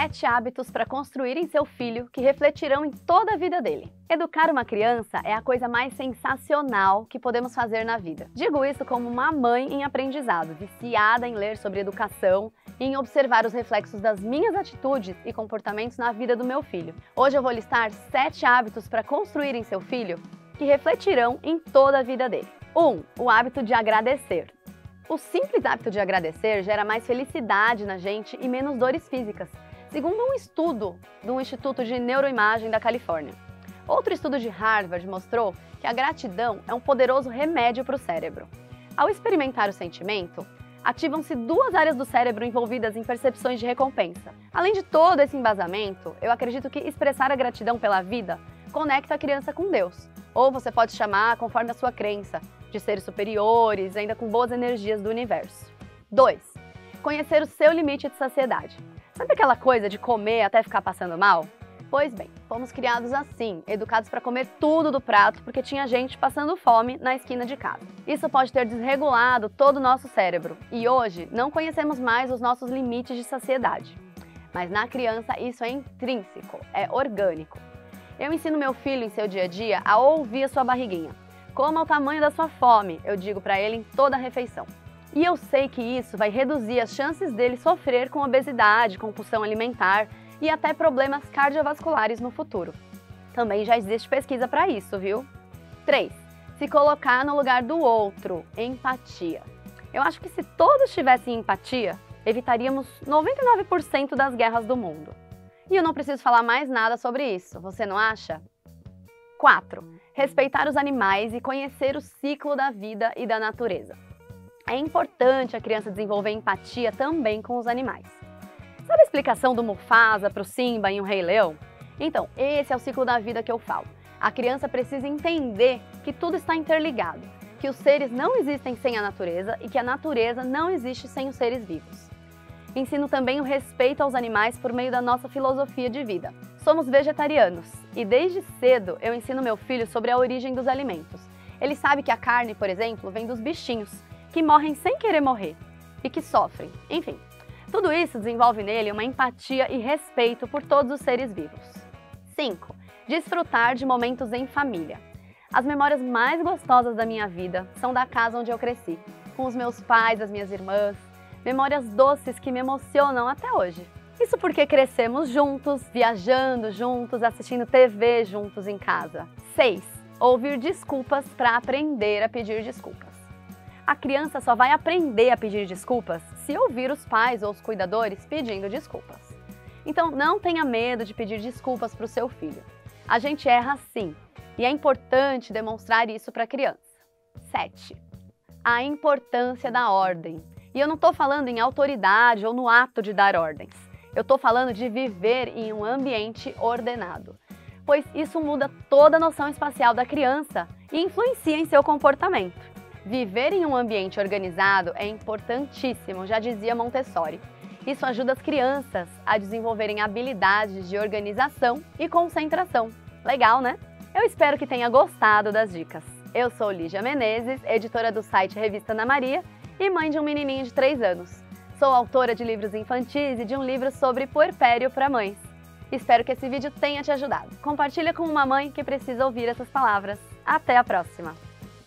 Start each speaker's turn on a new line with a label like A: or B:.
A: Sete hábitos para construir em seu filho que refletirão em toda a vida dele. Educar uma criança é a coisa mais sensacional que podemos fazer na vida. Digo isso como uma mãe em aprendizado, viciada em ler sobre educação e em observar os reflexos das minhas atitudes e comportamentos na vida do meu filho. Hoje eu vou listar sete hábitos para construir em seu filho que refletirão em toda a vida dele. 1. Um, o hábito de agradecer. O simples hábito de agradecer gera mais felicidade na gente e menos dores físicas, segundo um estudo do Instituto de Neuroimagem da Califórnia. Outro estudo de Harvard mostrou que a gratidão é um poderoso remédio para o cérebro. Ao experimentar o sentimento, ativam-se duas áreas do cérebro envolvidas em percepções de recompensa. Além de todo esse embasamento, eu acredito que expressar a gratidão pela vida conecta a criança com Deus. Ou você pode chamar conforme a sua crença, de seres superiores, ainda com boas energias do universo. 2. Conhecer o seu limite de saciedade. Sabe aquela coisa de comer até ficar passando mal? Pois bem, fomos criados assim, educados para comer tudo do prato porque tinha gente passando fome na esquina de casa. Isso pode ter desregulado todo o nosso cérebro e hoje não conhecemos mais os nossos limites de saciedade. Mas na criança isso é intrínseco, é orgânico. Eu ensino meu filho em seu dia a dia a ouvir a sua barriguinha. Coma o tamanho da sua fome, eu digo para ele em toda a refeição. E eu sei que isso vai reduzir as chances dele sofrer com obesidade, compulsão alimentar e até problemas cardiovasculares no futuro. Também já existe pesquisa para isso, viu? 3. Se colocar no lugar do outro, empatia. Eu acho que se todos tivessem empatia, evitaríamos 99% das guerras do mundo. E eu não preciso falar mais nada sobre isso, você não acha? 4. Respeitar os animais e conhecer o ciclo da vida e da natureza. É importante a criança desenvolver empatia também com os animais. Sabe a explicação do Mufasa para o Simba em O Rei Leão? Então, esse é o ciclo da vida que eu falo. A criança precisa entender que tudo está interligado, que os seres não existem sem a natureza e que a natureza não existe sem os seres vivos. Ensino também o respeito aos animais por meio da nossa filosofia de vida. Somos vegetarianos e desde cedo eu ensino meu filho sobre a origem dos alimentos. Ele sabe que a carne, por exemplo, vem dos bichinhos, que morrem sem querer morrer e que sofrem. Enfim, tudo isso desenvolve nele uma empatia e respeito por todos os seres vivos. 5. Desfrutar de momentos em família. As memórias mais gostosas da minha vida são da casa onde eu cresci, com os meus pais, as minhas irmãs, memórias doces que me emocionam até hoje. Isso porque crescemos juntos, viajando juntos, assistindo TV juntos em casa. 6. Ouvir desculpas para aprender a pedir desculpas. A criança só vai aprender a pedir desculpas se ouvir os pais ou os cuidadores pedindo desculpas. Então não tenha medo de pedir desculpas para o seu filho. A gente erra sim e é importante demonstrar isso para a criança. 7. A importância da ordem. E eu não estou falando em autoridade ou no ato de dar ordens. Eu estou falando de viver em um ambiente ordenado, pois isso muda toda a noção espacial da criança e influencia em seu comportamento. Viver em um ambiente organizado é importantíssimo, já dizia Montessori. Isso ajuda as crianças a desenvolverem habilidades de organização e concentração. Legal, né? Eu espero que tenha gostado das dicas. Eu sou Lígia Menezes, editora do site Revista Ana Maria e mãe de um menininho de 3 anos. Sou autora de livros infantis e de um livro sobre puerpério para mães. Espero que esse vídeo tenha te ajudado. Compartilha com uma mãe que precisa ouvir essas palavras. Até a próxima!